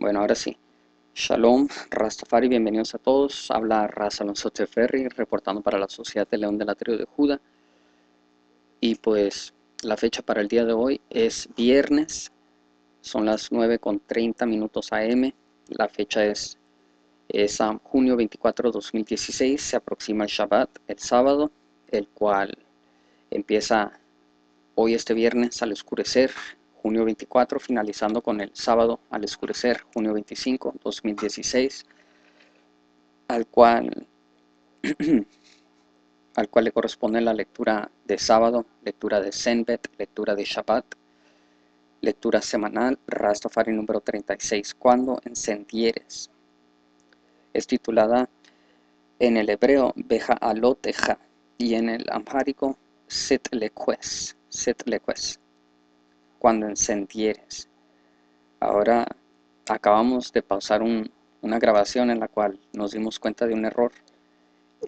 Bueno, ahora sí. Shalom, Rastafari, bienvenidos a todos. Habla Raz Alonso Teferri, reportando para la Sociedad de León de la de Judá. Y pues la fecha para el día de hoy es viernes, son las 9 con 30 minutos AM. La fecha es, es junio 24 de 2016. Se aproxima el Shabbat, el sábado, el cual empieza hoy este viernes al oscurecer junio 24, finalizando con el sábado al escurecer, junio 25, 2016, al cual, al cual le corresponde la lectura de sábado, lectura de Senbet, lectura de Shabbat, lectura semanal, Rastafari número 36, cuando encendieres. Es titulada en el hebreo Beja Aloteja y en el amhárico Set Leques, Set Leques cuando encendieres. Ahora acabamos de pausar una grabación en la cual nos dimos cuenta de un error.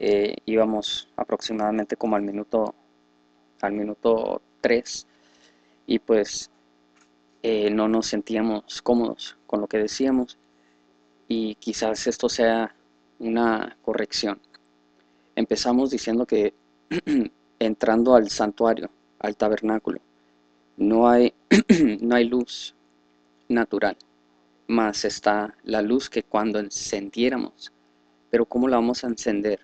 Eh, íbamos aproximadamente como al minuto al minuto 3 y pues eh, no nos sentíamos cómodos con lo que decíamos y quizás esto sea una corrección. Empezamos diciendo que entrando al santuario, al tabernáculo, no hay, no hay luz natural, más está la luz que cuando encendiéramos. Pero ¿cómo la vamos a encender?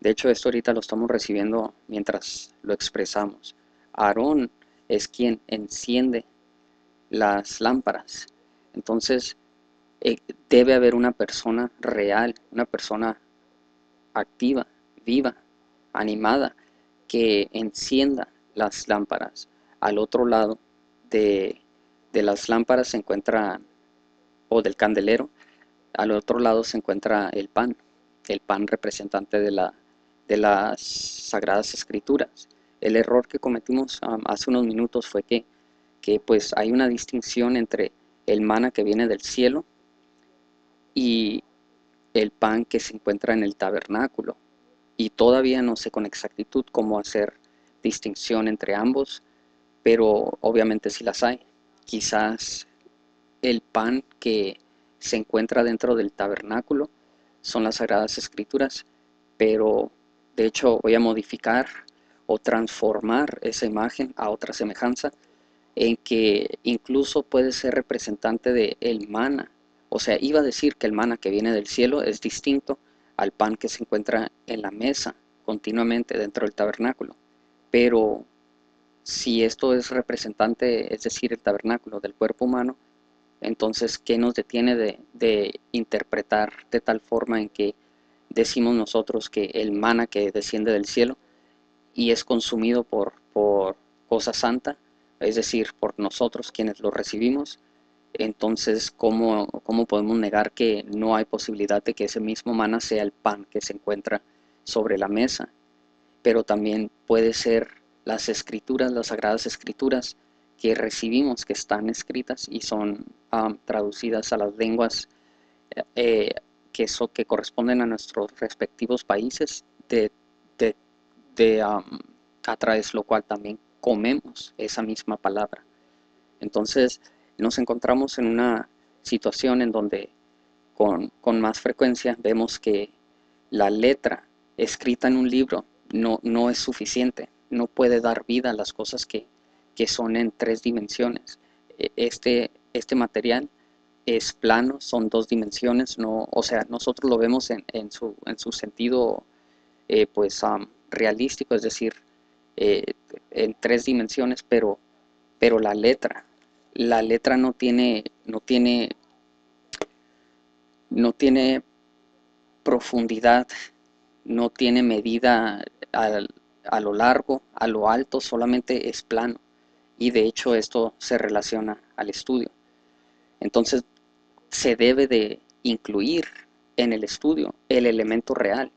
De hecho, esto ahorita lo estamos recibiendo mientras lo expresamos. Aarón es quien enciende las lámparas. Entonces, eh, debe haber una persona real, una persona activa, viva, animada, que encienda las lámparas al otro lado de, las lámparas se encuentra, o del candelero, al otro lado se encuentra el pan, el pan representante de, la, de las sagradas escrituras. El error que cometimos um, hace unos minutos fue que, que pues hay una distinción entre el mana que viene del cielo y el pan que se encuentra en el tabernáculo. Y todavía no sé con exactitud cómo hacer distinción entre ambos, pero obviamente si las hay. Quizás el pan que se encuentra dentro del tabernáculo son las sagradas escrituras, pero de hecho voy a modificar o transformar esa imagen a otra semejanza en que incluso puede ser representante de el mana. O sea, iba a decir que el mana que viene del cielo es distinto al pan que se encuentra en la mesa continuamente dentro del tabernáculo. Pero si esto es representante, es decir, el tabernáculo del cuerpo humano, entonces, ¿qué nos detiene de, interpretar de tal forma en que decimos nosotros que el mana que desciende del cielo y es consumido por, por cosa santa, es decir, por nosotros quienes lo recibimos, entonces, ¿cómo, ¿cómo podemos negar que no hay posibilidad de que ese mismo mana sea el pan que se encuentra sobre la mesa? Pero también puede ser las escrituras, las sagradas escrituras que recibimos, que están escritas y son traducidas a las lenguas eh, que, que corresponden a nuestros respectivos países, de, de, a través de lo cual también comemos esa misma palabra. Entonces nos encontramos en una situación en donde con, con más frecuencia vemos que la letra escrita en un libro no, no es suficiente, no puede dar vida a las cosas que, son en tres dimensiones. E, este, este material es plano, son dos dimensiones, no, o sea, nosotros lo vemos en, en, su, en su, sentido eh, pues realístico, es decir, eh, en tres dimensiones, pero, pero la letra, la letra no tiene, no tiene, no tiene profundidad, no tiene medida al, a lo largo, a lo alto, solamente es plano. Y de hecho esto se relaciona al estudio. Entonces se debe de incluir en el estudio el elemento real.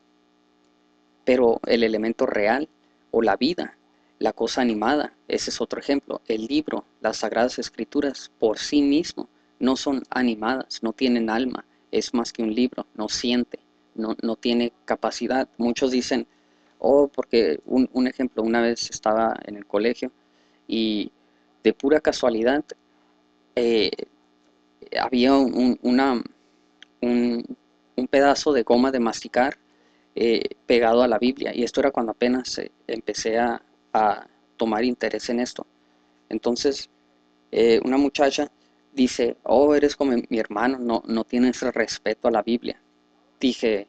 Pero el elemento real o la vida, la cosa animada, ese es otro ejemplo. El libro, las sagradas escrituras por sí mismo no son animadas, no tienen alma, es más que un libro, no siente, no, no tiene capacidad. Muchos dicen, Oh, porque un, ejemplo, una vez estaba en el colegio y de pura casualidad, eh, había un, una, un, pedazo de goma de masticar eh, pegado a la Biblia. Y esto era cuando apenas eh, empecé a, tomar interés en esto. Entonces, una muchacha dice, oh, eres como mi hermano, no, no tienes respeto a la Biblia. Dije,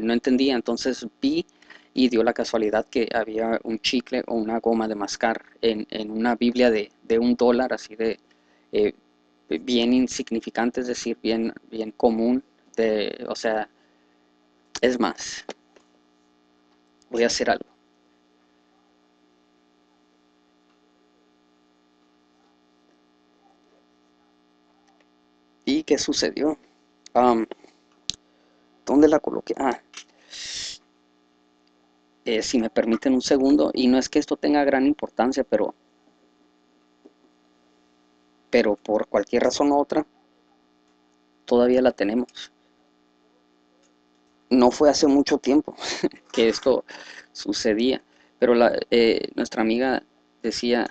no entendía, entonces vi y dio la casualidad que había un chicle o una goma de mascar en, una Biblia de, un dólar, así de bien insignificante, es decir, bien, bien común, de, o sea, es más, voy a hacer algo. ¿Y qué sucedió? ¿Dónde la coloqué? Ah, eh, si me permiten un segundo, y no es que esto tenga gran importancia, pero pero por cualquier razón u otra, todavía la tenemos. No fue hace mucho tiempo que esto sucedía, pero la, eh, nuestra amiga decía,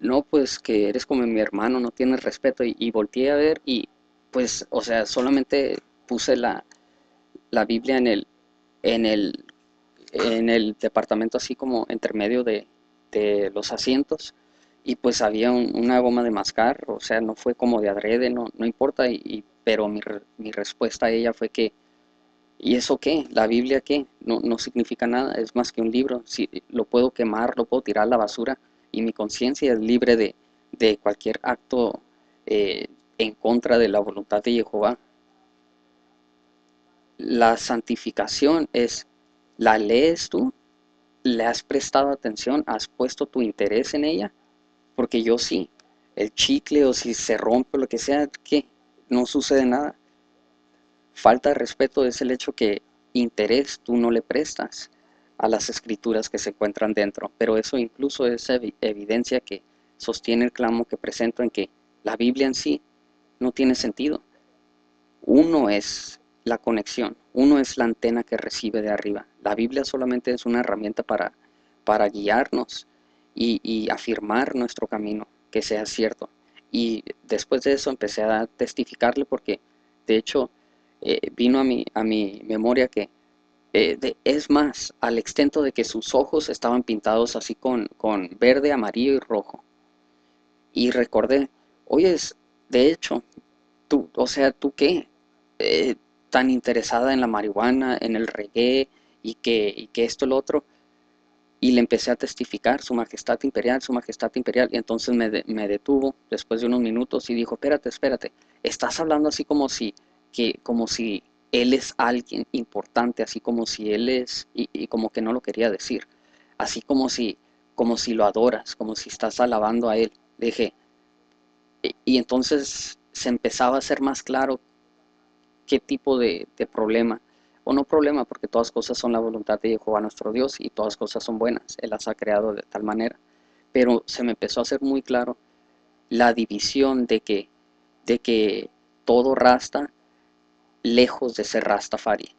no, pues que eres como mi hermano, no tienes respeto, y, volteé a ver y pues, o sea, solamente puse la, la Biblia en el, en el, en el departamento así como entre medio de, de los asientos y pues había una goma de mascar, o sea, no fue como de adrede, no, no importa, y, pero mi, mi, respuesta a ella fue que, ¿y eso qué? ¿La Biblia qué? No, no significa nada, es más que un libro, si lo puedo quemar, lo puedo tirar a la basura, y mi conciencia es libre de, de cualquier acto eh, en contra de la voluntad de Jehová. La santificación es, ¿la lees tú? ¿Le has prestado atención? ¿Has puesto tu interés en ella? porque yo sí, el chicle o si se rompe lo que sea, que no sucede nada. Falta de respeto es el hecho que interés tú no le prestas a las escrituras que se encuentran dentro, pero eso incluso es evidencia que sostiene el clamo que presento en que la Biblia en sí no tiene sentido. Uno es la conexión, uno es la antena que recibe de arriba. La Biblia solamente es una herramienta para, para guiarnos y, afirmar nuestro camino, que sea cierto. Y después de eso empecé a testificarle porque de hecho eh, vino a mi, a mi memoria que eh, es más, al extento de que sus ojos estaban pintados así con, con verde, amarillo y rojo. Y recordé, oye, de hecho, tú, o sea, ¿tú qué? Eh, tan interesada en la marihuana, en el reggae y que, y que esto, lo otro. Y le empecé a testificar su majestad imperial, su majestad imperial, y entonces me, detuvo después de unos minutos y dijo, espérate, espérate, estás hablando así como si, que, como si él es alguien importante, así como si él es, y, como que no lo quería decir, así como si, como si lo adoras, como si estás alabando a él. Dije, y, y entonces se empezaba a ser más claro qué tipo de problema no problema, porque todas cosas son la voluntad de Jehová nuestro Dios y todas cosas son buenas. Él las ha creado de tal manera. Pero se me empezó a hacer muy claro la división de que, de que todo rasta lejos de ser rastafari.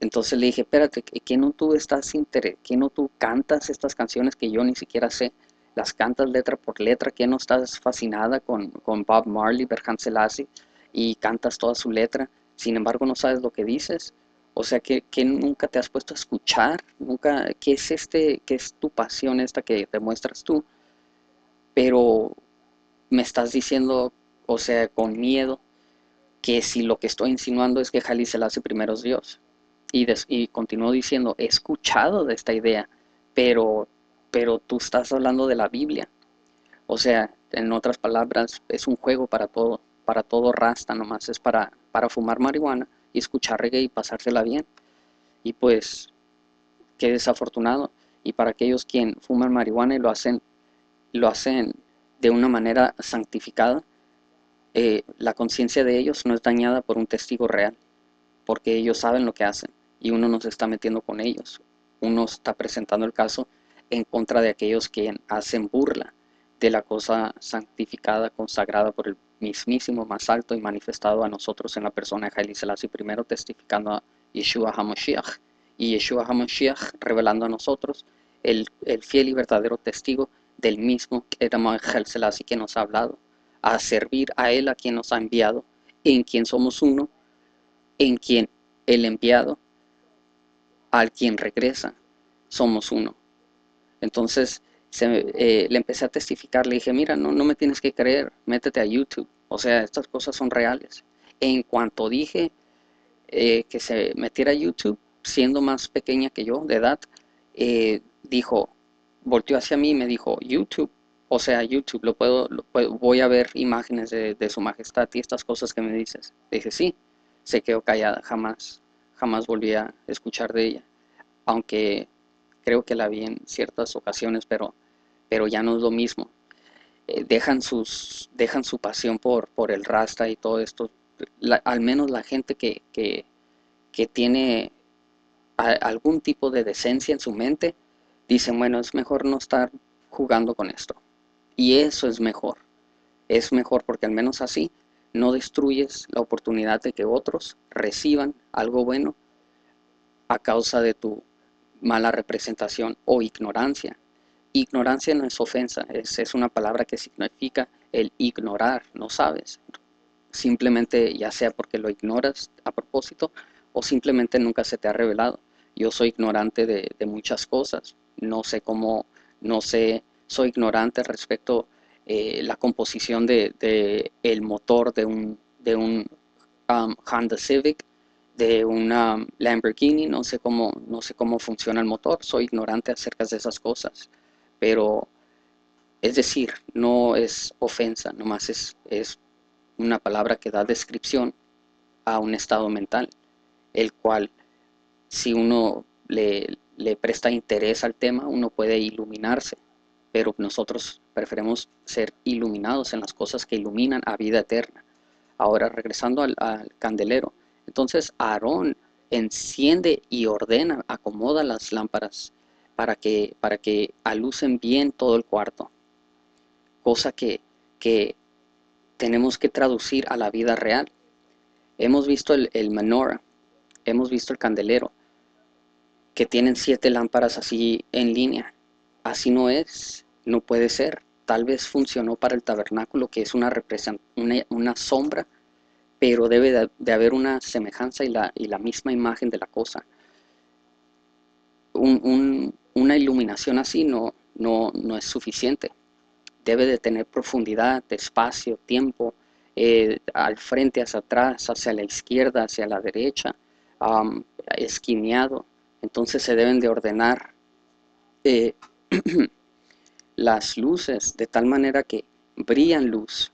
Entonces le dije, espérate, ¿qué no tú estás interés? ¿Qué no tú cantas estas canciones que yo ni siquiera sé? Las cantas letra por letra, ¿qué no estás fascinada con, con Bob Marley, Berhan Selassie y cantas toda su letra? Sin embargo, no sabes lo que dices. O sea, que, nunca te has puesto a escuchar, nunca, ¿qué es este, qué es tu pasión esta que demuestras tú? Pero me estás diciendo, o sea, con miedo, que si lo que estoy insinuando es que Jali se la hace primero Dios. Y, y continúo diciendo, he escuchado de esta idea, pero, pero tú estás hablando de la Biblia. O sea, en otras palabras, es un juego para todo, para todo rasta nomás, es para, para fumar marihuana y escuchar reggae y pasársela bien. Y pues, qué desafortunado. Y para aquellos quien fuman marihuana y lo hacen, lo hacen de una manera santificada, eh, la conciencia de ellos no es dañada por un testigo real, porque ellos saben lo que hacen y uno no se está metiendo con ellos. Uno está presentando el caso en contra de aquellos que hacen burla de la cosa santificada, consagrada por el mismísimo más alto y manifestado a nosotros en la persona de Haile Selassie, primero testificando a Yeshua HaMashiach y Yeshua HaMashiach revelando a nosotros el, fiel y verdadero testigo del mismo que era Haile Selassie que nos ha hablado a servir a Él a quien nos ha enviado, en quien somos uno, en quien el enviado, al quien regresa, somos uno. Entonces eh, le empecé a testificar, le dije, mira, no, no me tienes que creer, métete a YouTube. O sea, estas cosas son reales. En cuanto dije eh, que se metiera a YouTube, siendo más pequeña que yo de edad, eh, dijo, volteó hacia mí y me dijo, YouTube, o sea, YouTube, lo puedo, voy a ver imágenes de, su majestad y estas cosas que me dices. dije, sí, se quedó callada, jamás, jamás volví a escuchar de ella. Aunque creo que la vi en ciertas ocasiones, pero, pero ya no es lo mismo. Eh, dejan, sus, dejan su pasión por, por el rasta y todo esto. al menos la gente que, que, que tiene algún tipo de decencia en su mente, dicen, bueno, es mejor no estar jugando con esto. Y eso es mejor. Es mejor porque al menos así no destruyes la oportunidad de que otros reciban algo bueno a causa de tu mala representación o ignorancia. Ignorancia no es ofensa, es, es una palabra que significa el ignorar, no sabes. Simplemente ya sea porque lo ignoras a propósito o simplemente nunca se te ha revelado. Yo soy ignorante de, muchas cosas, no sé cómo, no sé, soy ignorante respecto eh, la composición de, el motor de un, de un um, Honda Civic, de una Lamborghini, no sé cómo, no sé cómo funciona el motor, soy ignorante acerca de esas cosas, pero es decir, no es ofensa, nomás es, es una palabra que da descripción a un estado mental, el cual si uno le, presta interés al tema, uno puede iluminarse, pero nosotros preferimos ser iluminados en las cosas que iluminan a vida eterna. Ahora, regresando al, candelero, entonces Aarón enciende y ordena, acomoda las lámparas para que, para que alucen bien todo el cuarto, cosa que, que tenemos que traducir a la vida real. Hemos visto el, el menorah, hemos visto el candelero, que tienen siete lámparas así en línea. Así no es, no puede ser. Tal vez funcionó para el tabernáculo, que es una, una, una sombra, pero debe de, haber una semejanza y la, y la, misma imagen de la cosa. Una iluminación así no, no, no, es suficiente. Debe de tener profundidad, espacio, tiempo, eh, al frente, hacia atrás, hacia la izquierda, hacia la derecha, esquineado entonces se deben de ordenar eh, las luces de tal manera que brillan luz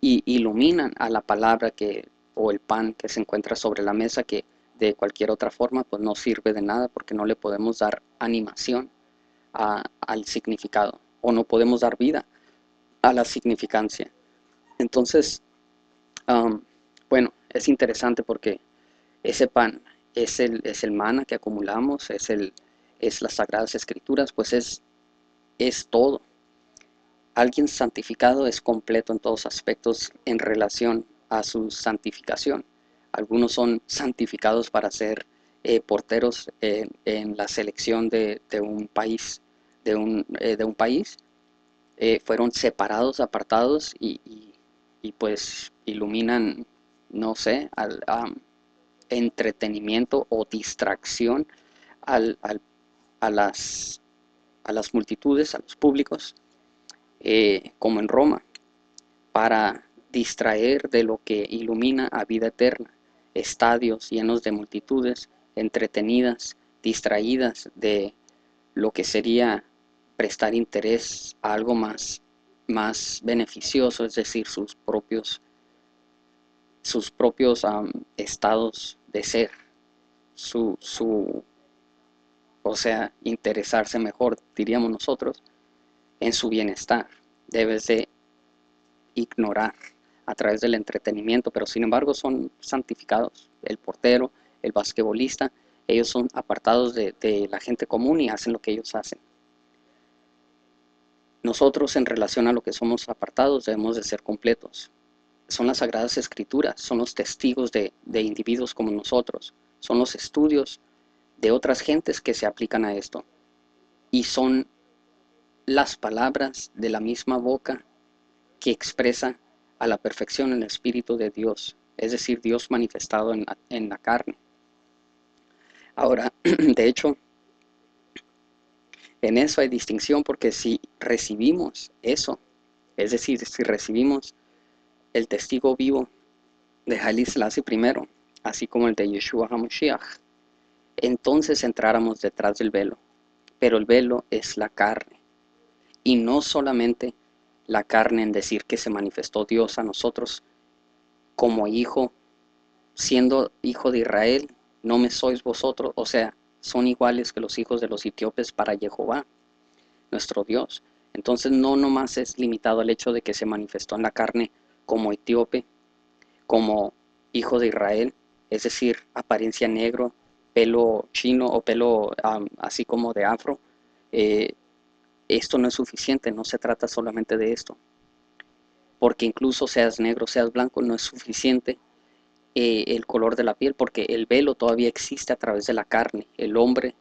y iluminan a la palabra que o el pan que se encuentra sobre la mesa que de cualquier otra forma pues no sirve de nada porque no le podemos dar animación al significado o no podemos dar vida a la significancia. Entonces, bueno, es interesante porque ese pan es el, es el mana que acumulamos, es, el, es las sagradas escrituras, pues es, es todo. Alguien santificado es completo en todos aspectos en relación a su santificación. Algunos son santificados para ser eh, porteros en la selección de, un país, de un, eh, de un país. Eh, fueron separados, apartados y, pues iluminan, no sé, al, entretenimiento o distracción al, a, las, a las multitudes, a los públicos, como en Roma, para distraer de lo que ilumina a vida eterna, estadios llenos de multitudes, entretenidas, distraídas de lo que sería prestar interés a algo más, más beneficioso, es decir, sus propios, sus propios estados de ser, su, su, o sea, interesarse mejor, diríamos nosotros, en su bienestar. Debes de ignorar a través del entretenimiento, pero sin embargo son santificados. El portero, el basquetbolista, ellos son apartados de, la gente común y hacen lo que ellos hacen. Nosotros en relación a lo que somos apartados debemos de ser completos son las sagradas escrituras, son los testigos de, individuos como nosotros, son los estudios de otras gentes que se aplican a esto. Y son las palabras de la misma boca que expresa a la perfección el Espíritu de Dios, es decir, Dios manifestado en la carne. Ahora, de hecho, en eso hay distinción porque si recibimos eso, es decir, si recibimos el testigo vivo de Haile Selassie I, así como el de Yeshua HaMashiach, entonces entráramos detrás del velo. Pero el velo es la carne. Y no solamente la carne en decir que se manifestó Dios a nosotros como hijo, siendo hijo de Israel, no me sois vosotros, o sea, son iguales que los hijos de los etíopes para Jehová, nuestro Dios. Entonces no nomás es limitado al hecho de que se manifestó en la carne como etíope, como hijo de Israel, es decir, apariencia negro, pelo chino o pelo así como de afro. Eh, esto no es suficiente, no se trata solamente de esto. Porque incluso seas negro, seas blanco, no es suficiente eh, el color de la piel, porque el velo todavía existe a través de la carne. El hombre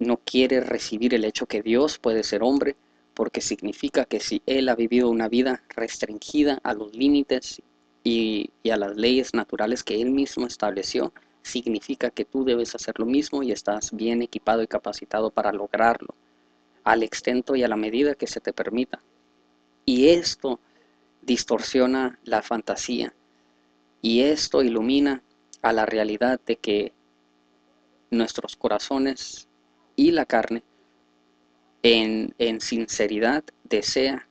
no quiere recibir el hecho que Dios puede ser hombre, porque significa que si él ha vivido una vida restringida a los límites y, y, a las leyes naturales que él mismo estableció, significa que tú debes hacer lo mismo y estás bien equipado y capacitado para lograrlo, al extento y a la medida que se te permita. Y esto distorsiona la fantasía y esto ilumina a la realidad de que nuestros corazones y la carne en, sinceridad desea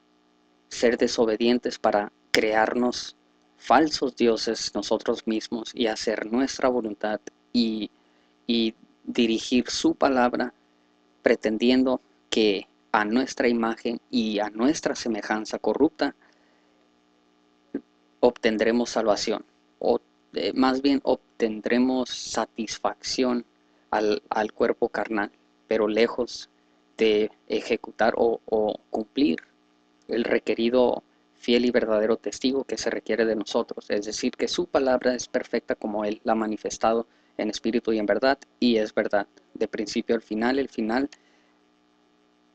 ser desobedientes para crearnos falsos dioses nosotros mismos y hacer nuestra voluntad y, y dirigir su palabra pretendiendo que a nuestra imagen y a nuestra semejanza corrupta obtendremos salvación más bien obtendremos satisfacción al, cuerpo carnal, pero lejos de ejecutar o, cumplir el requerido fiel y verdadero testigo que se requiere de nosotros, es decir, que su palabra es perfecta como Él la ha manifestado en espíritu y en verdad, y es verdad, de principio al final, el final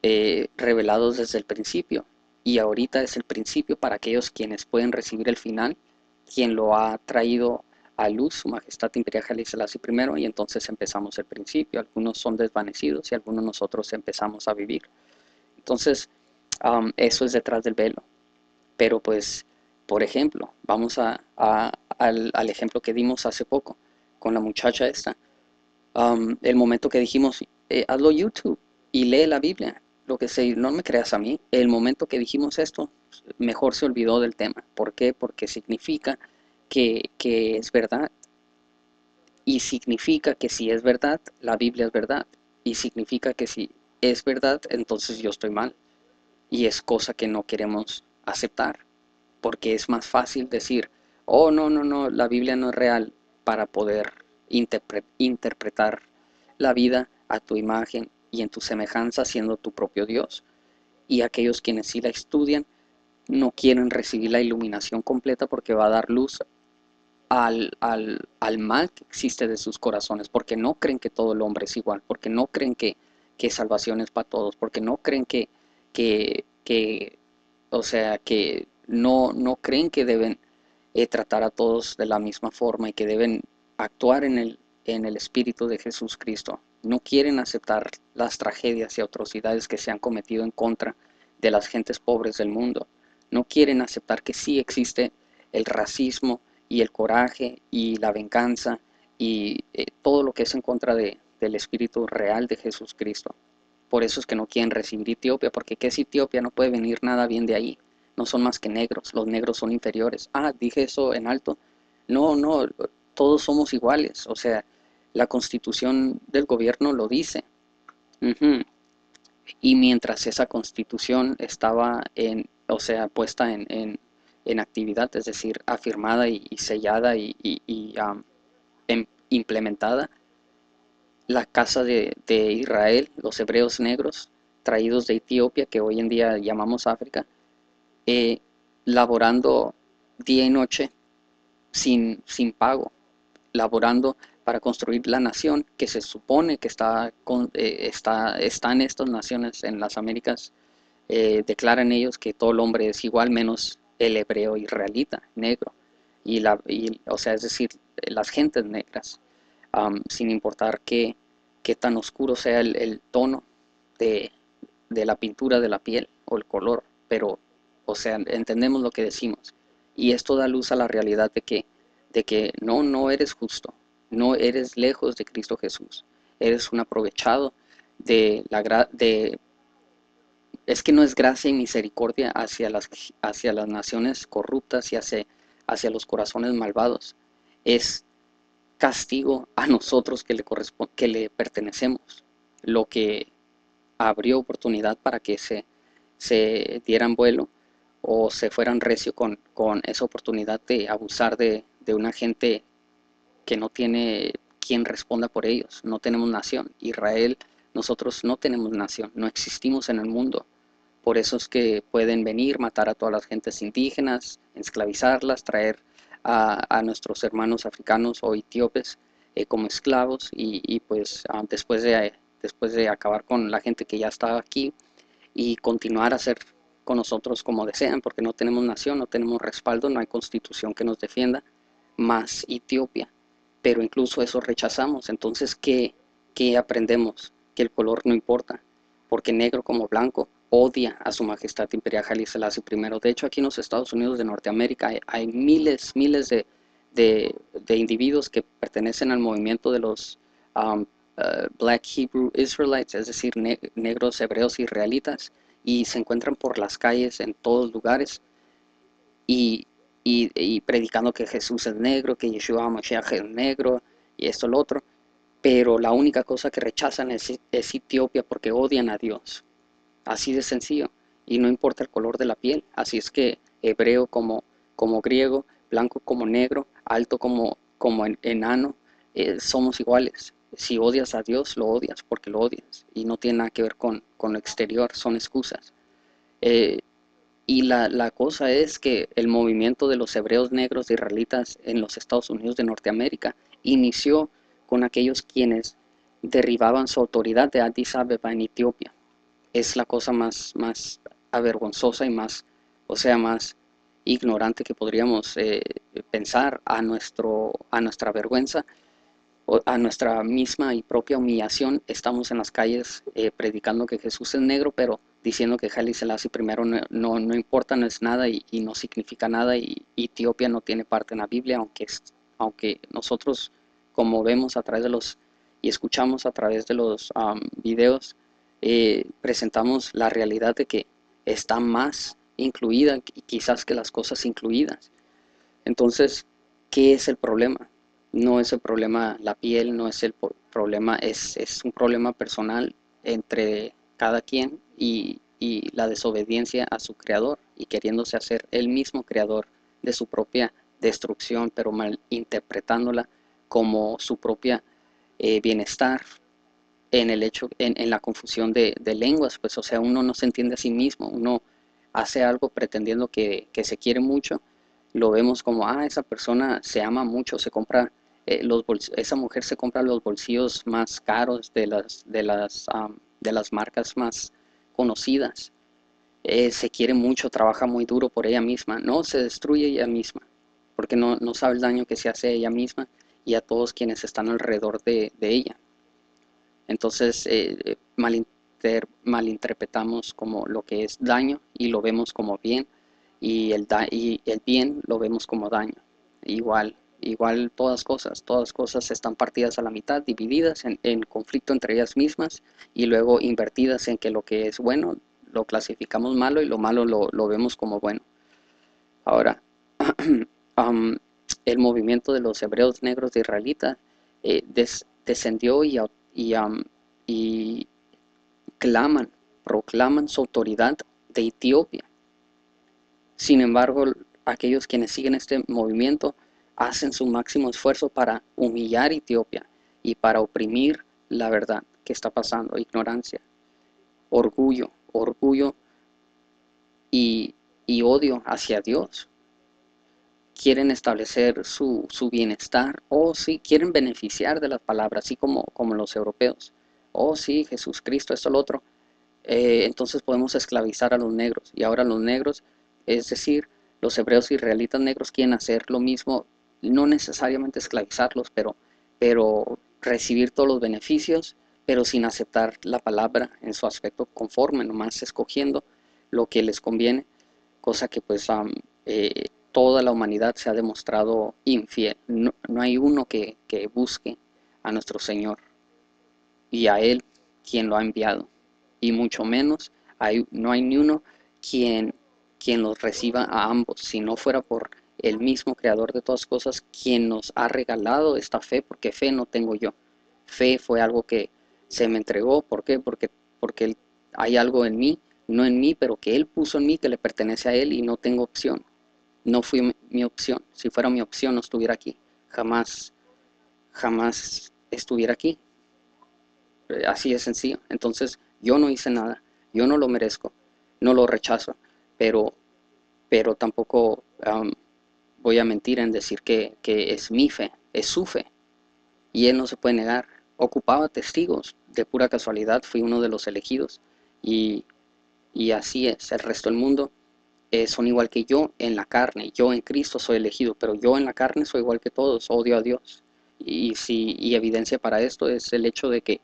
eh, revelados desde el principio, y ahorita es el principio para aquellos quienes pueden recibir el final quien lo ha traído a luz, su majestad imperial Haile Selassie I, y entonces empezamos el principio. Algunos son desvanecidos y algunos nosotros empezamos a vivir. Entonces, eso es detrás del velo. Pero pues, por ejemplo, vamos a, al, ejemplo que dimos hace poco con la muchacha esta. el momento que dijimos, eh, hazlo YouTube y lee la Biblia. Lo que sé, no me creas a mí. El momento que dijimos esto, mejor se olvidó del tema. ¿Por qué? Porque significa que, es verdad. Y significa que si es verdad, la Biblia es verdad. Y significa que si es verdad, entonces yo estoy mal. Y es cosa que no queremos aceptar. Porque es más fácil decir, oh, no, no, no, la Biblia no es real para poder interpretar la vida a tu imagen y en tu semejanza siendo tu propio Dios. Y aquellos quienes sí la estudian no quieren recibir la iluminación completa porque va a dar luz al, al, mal que existe de sus corazones, porque no creen que todo el hombre es igual, porque no creen que, que salvación es para todos, porque no creen que, que, que o sea, que no, no creen que deben eh, tratar a todos de la misma forma y que deben actuar en el, en el Espíritu de Jesús Cristo. No quieren aceptar las tragedias y atrocidades que se han cometido en contra de las gentes pobres del mundo no quieren aceptar que sí existe el racismo y el coraje y la venganza y eh, todo lo que es en contra de, del espíritu real de Jesús Cristo. Por eso es que no quieren recibir Etiopía, porque ¿qué es Etiopía? No puede venir nada bien de ahí. No son más que negros, los negros son inferiores. Ah, dije eso en alto. No, no, todos somos iguales. O sea, la constitución del gobierno lo dice. Y mientras esa constitución estaba en, o sea, puesta en, actividad, es decir, afirmada y, sellada y, em, implementada, la casa de, Israel, los hebreos negros, traídos de Etiopía, que hoy en día llamamos África, eh, laborando día y noche sin, sin pago, laborando para construir la nación que se supone que está, con, eh, está están estas naciones en las Américas eh, declaran ellos que todo el hombre es igual menos el hebreo israelita, negro. Y la, o sea, es decir, las gentes negras, sin importar qué, qué, tan oscuro sea el, tono de, de, la pintura de la piel o el color, pero, o sea, entendemos lo que decimos. Y esto da luz a la realidad de que, de que no, no eres justo, no eres lejos de Cristo Jesús, eres un aprovechado de la de es que no es gracia y misericordia hacia las, hacia las naciones corruptas y hacia, hacia los corazones malvados. Es castigo a nosotros que le, que le pertenecemos, lo que abrió oportunidad para que se, se dieran vuelo o se fueran recio con, con esa oportunidad de abusar de, de una gente que no tiene quien responda por ellos. No tenemos nación. Israel, nosotros no tenemos nación, no existimos en el mundo. Por eso es que pueden venir, matar a todas las gentes indígenas, esclavizarlas, traer a, nuestros hermanos africanos o etíopes eh, como esclavos y, pues ah, después, de, después de acabar con la gente que ya estaba aquí y continuar a ser con nosotros como desean, porque no tenemos nación, no tenemos respaldo, no hay constitución que nos defienda, más Etiopía. Pero incluso eso rechazamos. Entonces, ¿qué, qué aprendemos? Que el color no importa, porque negro como blanco odia a su majestad imperial Haile Selassie I. De hecho, aquí en los Estados Unidos de Norteamérica hay, miles, miles de, de, individuos que pertenecen al movimiento de los um, uh, Black Hebrew Israelites, es decir, negros hebreos israelitas, y se encuentran por las calles en todos lugares y, y, predicando que Jesús es negro, que Yeshua Mashiach es negro y esto lo otro, pero la única cosa que rechazan es, es Etiopía porque odian a Dios Así de sencillo. Y no importa el color de la piel. Así es que hebreo como, como griego, blanco como negro, alto como, como enano, eh, somos iguales. Si odias a Dios, lo odias porque lo odias. Y no tiene nada que ver con, con lo exterior, son excusas. Eh, y la, la, cosa es que el movimiento de los hebreos negros israelitas en los Estados Unidos de Norteamérica inició con aquellos quienes derribaban su autoridad de Addis Abeba en Etiopía es la cosa más, más avergonzosa y más, o sea, más ignorante que podríamos eh, pensar a, nuestro, a nuestra vergüenza, a nuestra misma y propia humillación. Estamos en las calles eh, predicando que Jesús es negro, pero diciendo que Haile Selassie primero no, no, importa, no es nada y, no significa nada y, Etiopía no tiene parte en la Biblia, aunque, aunque nosotros como vemos a través de los y escuchamos a través de los videos, eh, presentamos la realidad de que está más incluida quizás que las cosas incluidas. Entonces, ¿qué es el problema? No es el problema la piel, no es el problema, es, es un problema personal entre cada quien y, y, la desobediencia a su creador y queriéndose hacer el mismo creador de su propia destrucción, pero mal interpretándola como su propia eh, bienestar, en el hecho, en, la confusión de, lenguas, pues o sea, uno no se entiende a sí mismo, uno hace algo pretendiendo que, se quiere mucho, lo vemos como, ah, esa persona se ama mucho, se compra, eh, los esa mujer se compra los bolsillos más caros de las, de las, de las marcas más conocidas, eh, se quiere mucho, trabaja muy duro por ella misma, no, se destruye ella misma, porque no, no sabe el daño que se hace a ella misma y a todos quienes están alrededor de ella. Entonces eh, malinterpretamos como lo que es daño y lo vemos como bien y el, y el bien lo vemos como daño. Igual, igual todas cosas, todas cosas están partidas a la mitad, divididas en, conflicto entre ellas mismas y luego invertidas en que lo que es bueno lo clasificamos malo y lo malo lo, vemos como bueno. Ahora, el movimiento de los hebreos negros de israelita eh, descendió y y, claman, proclaman su autoridad de Etiopía. Sin embargo, aquellos quienes siguen este movimiento hacen su máximo esfuerzo para humillar Etiopía y para oprimir la verdad que está pasando, ignorancia, orgullo, orgullo y odio hacia Dios quieren establecer su, bienestar o si quieren beneficiar de las palabras, así como, como los europeos. Oh sí, Jesús Cristo, esto, lo otro. eh, entonces podemos esclavizar a los negros. Y ahora los negros, es decir, los hebreos israelitas negros quieren hacer lo mismo, no necesariamente esclavizarlos, pero, pero recibir todos los beneficios, pero sin aceptar la palabra en su aspecto conforme, nomás escogiendo lo que les conviene, cosa que pues eh, toda la humanidad se ha demostrado infiel. No, hay uno que, que busque a nuestro Señor y a Él quien lo ha enviado y mucho menos hay, no hay ni uno quien, quien los reciba a ambos, si no fuera por el mismo creador de todas cosas, quien nos ha regalado esta fe, porque fe no tengo yo. Fe fue algo que se me entregó, ¿por qué? Porque, porque hay algo en mí, no en mí, pero que Él puso en mí, que le pertenece a Él y no tengo opción. No fui mi opción. Si fuera mi opción, no estuviera aquí. Jamás, jamás estuviera aquí. Así es sencillo. Entonces, yo no hice nada, yo no lo merezco, no lo rechazo, pero, pero tampoco voy a mentir en decir que, es mi fe, es su fe, y él no se puede negar. Ocupaba testigos, de pura casualidad fui uno de los elegidos, y, así es, el resto del mundo eh, son igual que yo en la carne, yo en Cristo soy elegido, pero yo en la carne soy igual que todos, odio a Dios. Y, si, y evidencia para esto es el hecho de que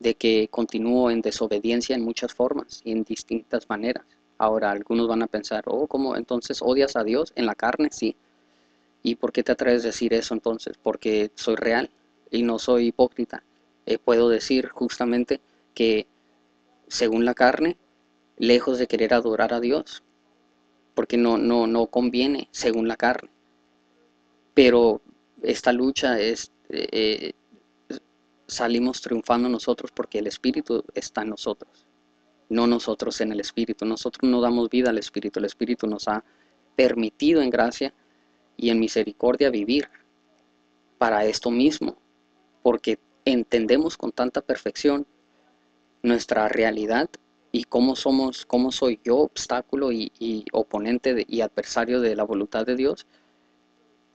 de que continúo en desobediencia en muchas formas y en distintas maneras. Ahora, algunos van a pensar, oh, ¿cómo entonces odias a Dios en la carne? Sí. ¿Y por qué te atreves a decir eso entonces? Porque soy real y no soy hipócrita. Eh, puedo decir justamente que según la carne, lejos de querer adorar a Dios, porque no, no, no conviene según la carne. Pero esta lucha es, eh, salimos triunfando nosotros porque el Espíritu está en nosotros, no nosotros en el Espíritu. Nosotros no damos vida al Espíritu, el Espíritu nos ha permitido en gracia y en misericordia vivir para esto mismo, porque entendemos con tanta perfección nuestra realidad y cómo somos, cómo soy yo obstáculo y, oponente y adversario de la voluntad de Dios,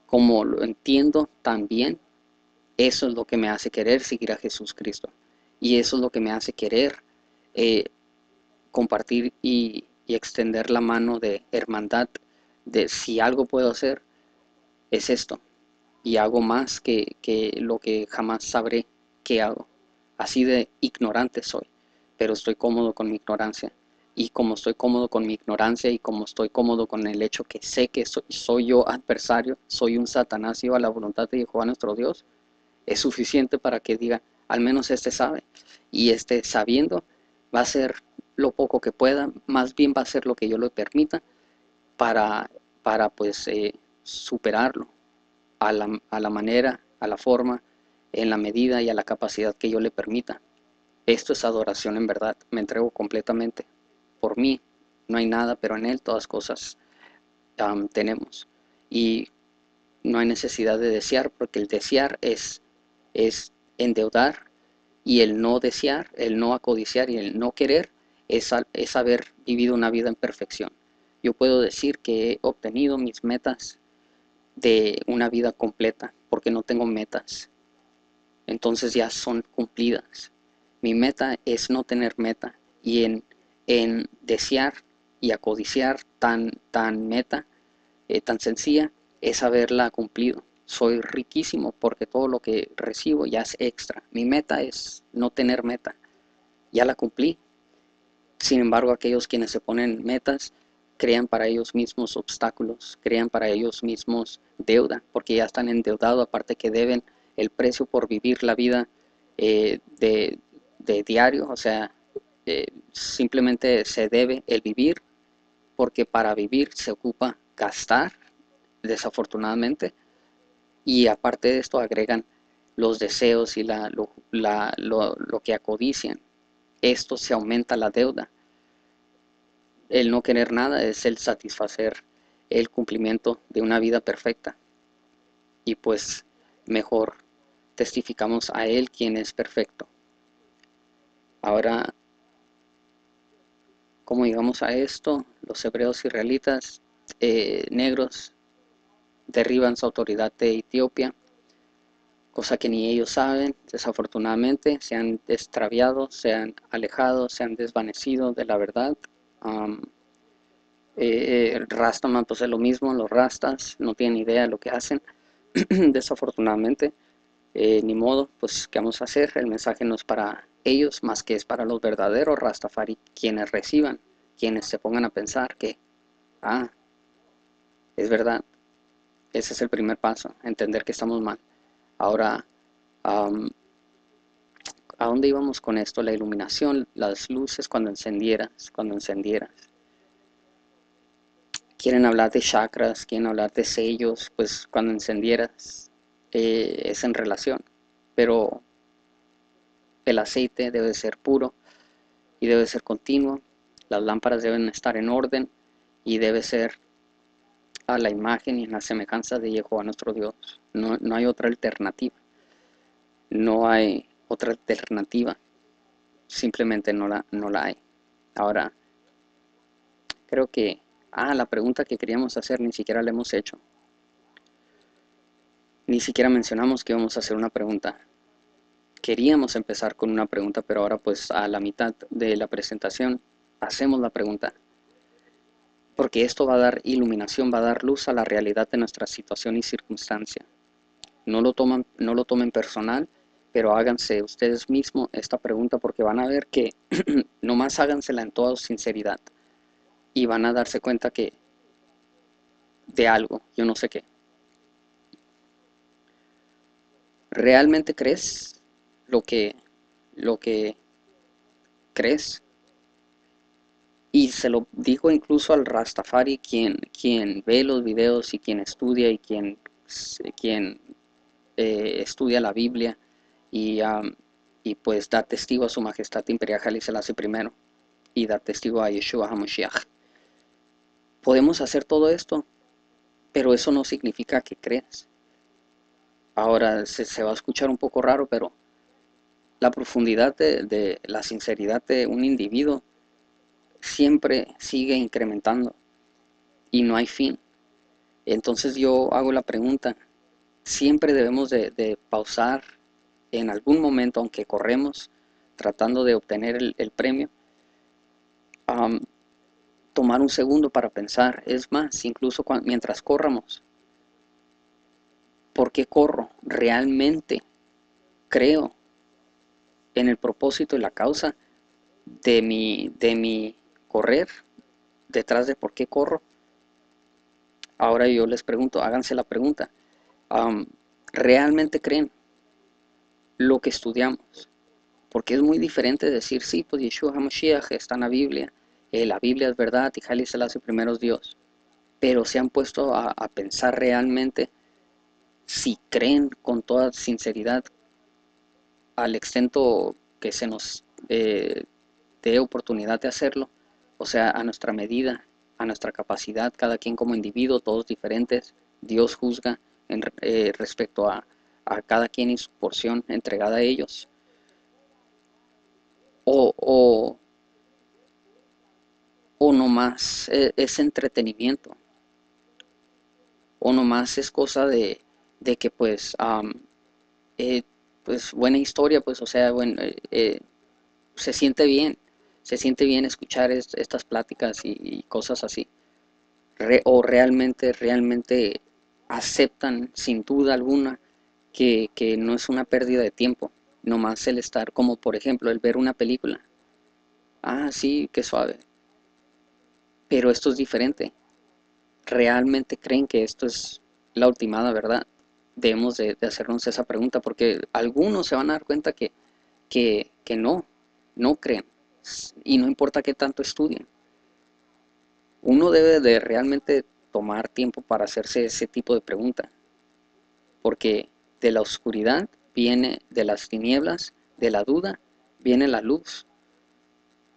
como lo entiendo también eso es lo que me hace querer seguir a Jesús Cristo. Y eso es lo que me hace querer eh, compartir y, extender la mano de hermandad, de si algo puedo hacer, es esto. Y hago más que, que lo que jamás sabré que hago. Así de ignorante soy, pero estoy cómodo con mi ignorancia. Y como estoy cómodo con mi ignorancia y como estoy cómodo con el hecho que sé que soy, yo adversario, soy un satanás y a la voluntad de Jehová nuestro Dios, es suficiente para que diga, al menos este sabe. Y este sabiendo va a ser lo poco que pueda, más bien va a ser lo que yo le permita para, para pues eh, superarlo a la, a la manera, a la forma, en la medida y a la capacidad que yo le permita. Esto es adoración en verdad, me entrego completamente. Por mí no hay nada, pero en Él todas cosas tenemos. Y no hay necesidad de desear, porque el desear es es endeudar y el no desear, el no acodiciar y el no querer es, es haber vivido una vida en perfección. Yo puedo decir que he obtenido mis metas de una vida completa porque no tengo metas. Entonces ya son cumplidas. Mi meta es no tener meta y en, en desear y acodiciar tan, tan meta, eh, tan sencilla, es haberla cumplido soy riquísimo porque todo lo que recibo ya es extra. Mi meta es no tener meta. Ya la cumplí. Sin embargo, aquellos quienes se ponen metas crean para ellos mismos obstáculos, crean para ellos mismos deuda, porque ya están endeudados, aparte que deben el precio por vivir la vida eh, de, diario, o sea, eh, simplemente se debe el vivir, porque para vivir se ocupa gastar, desafortunadamente, y aparte de esto agregan los deseos y la, lo, lo, que acodician. Esto se aumenta la deuda. El no querer nada es el satisfacer el cumplimiento de una vida perfecta. Y pues mejor testificamos a Él quien es perfecto. Ahora, como llegamos a esto, los hebreos israelitas eh, negros derriban su autoridad de Etiopía cosa que ni ellos saben, desafortunadamente, se han extraviado, se han alejado, se han desvanecido de la verdad. Um, eh, Rastaman pues es lo mismo, los rastas no tienen idea de lo que hacen, desafortunadamente. Eh, ni modo, pues ¿qué vamos a hacer? El mensaje no es para ellos, más que es para los verdaderos Rastafari, quienes reciban, quienes se pongan a pensar que, ah, es verdad, ese es el primer paso, entender que estamos mal. Ahora, ¿a dónde íbamos con esto? La iluminación, las luces cuando encendieras, cuando encendieras. Quieren hablar de chakras, quieren hablar de sellos, pues cuando encendieras eh, es en relación. Pero el aceite debe ser puro y debe ser continuo. Las lámparas deben estar en orden y debe ser a la imagen y en la semejanza de Jehová nuestro Dios. No, no hay otra alternativa. No hay otra alternativa. Simplemente no la, no la hay. Ahora, creo que, ah, la pregunta que queríamos hacer ni siquiera la hemos hecho. Ni siquiera mencionamos que íbamos a hacer una pregunta. Queríamos empezar con una pregunta, pero ahora pues a la mitad de la presentación hacemos la pregunta porque esto va a dar iluminación, va a dar luz a la realidad de nuestra situación y circunstancia. No lo, toman, no lo tomen personal, pero háganse ustedes mismos esta pregunta porque van a ver que nomás hágansela en toda sinceridad y van a darse cuenta que de algo, yo no sé qué. ¿Realmente crees lo que, lo que crees? Y se lo digo incluso al Rastafari, quien, quien ve los videos y quien estudia y quien, quien eh, estudia la Biblia y, y, pues da testigo a su majestad imperial Haile Selassie I y da testigo a Yeshua HaMashiach. Podemos hacer todo esto, pero eso no significa que creas. Ahora se, se va a escuchar un poco raro, pero la profundidad de, la sinceridad de un individuo siempre sigue incrementando y no hay fin. Entonces yo hago la pregunta, siempre debemos de, pausar en algún momento, aunque corremos tratando de obtener el, premio, tomar un segundo para pensar. Es más, incluso mientras corramos, ¿por qué corro? ¿Realmente creo en el propósito y la causa de mi, de mi correr, detrás de por qué corro. Ahora yo les pregunto, háganse la pregunta, ¿realmente creen lo que estudiamos? Porque es muy diferente decir, sí, pues Yeshua HaMashiach está en la Biblia, eh, la Biblia es verdad y Haile Selassie primero es Dios. Pero se han puesto a, pensar realmente si creen con toda sinceridad al extento que se nos eh, dé oportunidad de hacerlo, o sea, a nuestra medida, a nuestra capacidad, cada quien como individuo, todos diferentes, Dios juzga en, eh, respecto a, cada quien y su porción entregada a ellos. O, o, o no más e, es, entretenimiento. O no más es cosa de, que pues, eh, pues buena historia, pues o sea, bueno, eh, se siente bien se siente bien escuchar estas pláticas y, cosas así. o realmente, realmente aceptan sin duda alguna que, no es una pérdida de tiempo, nomás el estar, como por ejemplo el ver una película. Ah, sí, qué suave. Pero esto es diferente. ¿Realmente creen que esto es la ultimada verdad? Debemos de, hacernos esa pregunta porque algunos se van a dar cuenta que, que, que no, no creen y no importa qué tanto estudien. Uno debe de realmente tomar tiempo para hacerse ese tipo de pregunta, porque de la oscuridad viene, de las tinieblas, de la duda, viene la luz.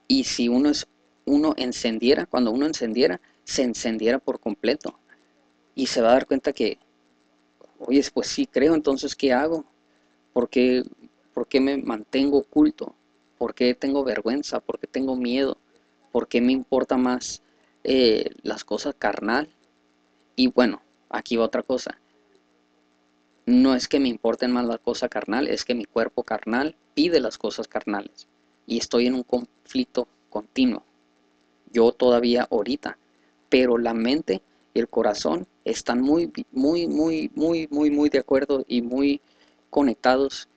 Y si uno, es, uno encendiera, cuando uno encendiera, se encendiera por completo. Y se va a dar cuenta que, oye, pues sí creo, entonces ¿qué hago? ¿Por qué, por qué me mantengo oculto? ¿Por qué tengo vergüenza? ¿Por qué tengo miedo? ¿Por qué me importa más eh, las cosas carnal? Y bueno, aquí va otra cosa. no es que me importen más las cosas carnal, es que mi cuerpo carnal pide las cosas carnales. Y estoy en un conflicto continuo. Yo todavía ahorita. Pero la mente y el corazón están muy, muy, muy, muy, muy, muy de acuerdo y muy conectados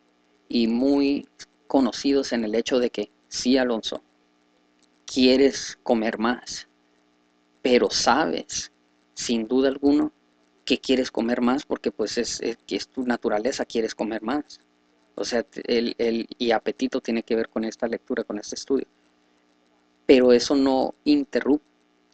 y muy conocidos en el hecho de que sí, Alonso, quieres comer más, pero sabes, sin duda alguna, que quieres comer más porque pues es, que es tu naturaleza, quieres comer más. O sea, el, el, y apetito tiene que ver con esta lectura, con este estudio. Pero eso no,